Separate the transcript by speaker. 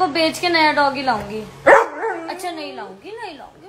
Speaker 1: को बेच के नया डॉगी लाऊँगी। अच्छा नहीं लाऊँगी नहीं लाऊँगी।